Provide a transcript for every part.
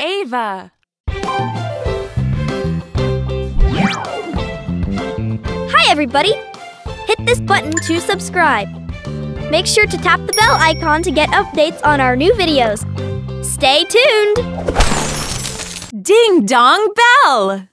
Ava. Hi, everybody! Hit this button to subscribe. Make sure to tap the bell icon to get updates on our new videos. Stay tuned! Ding dong bell.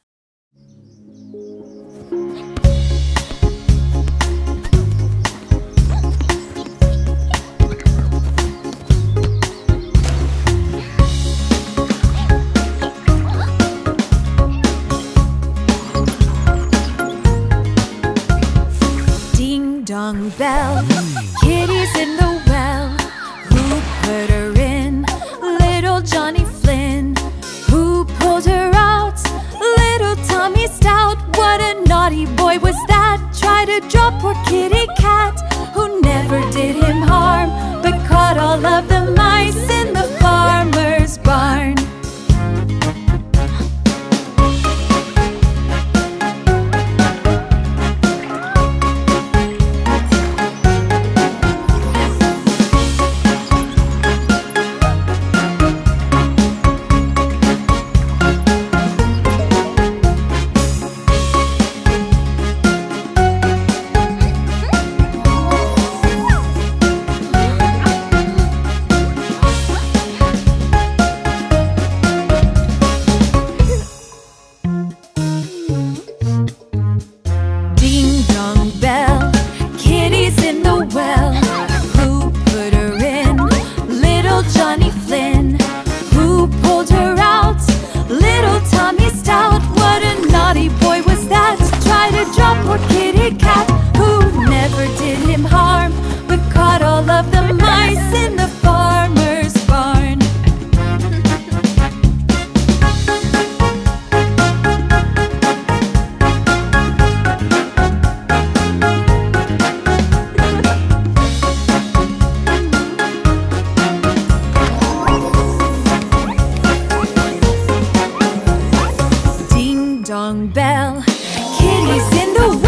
Bell, kitty's in the well. Who put her in? Little Johnny Flynn. Who pulled her out? Little Tommy Stout. What a naughty boy was that? Tried to drop poor kitty cat, who never did him harm, but caught all of the bell, in the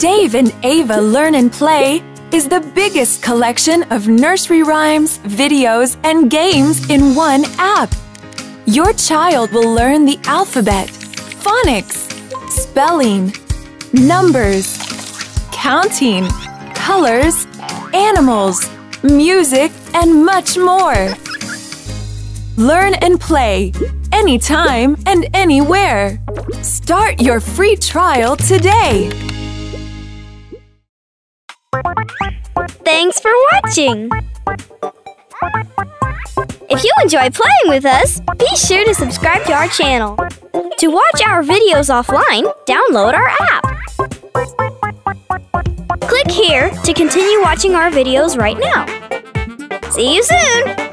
Dave and Ava Learn and Play is the biggest collection of nursery rhymes, videos, and games in one app. Your child will learn the alphabet, phonics, spelling, numbers, counting, colors, animals, music, and much more. Learn and play anytime and anywhere. Start your free trial today. Thanks for watching! If you enjoy playing with us, be sure to subscribe to our channel. To watch our videos offline, download our app. Click here to continue watching our videos right now. See you soon!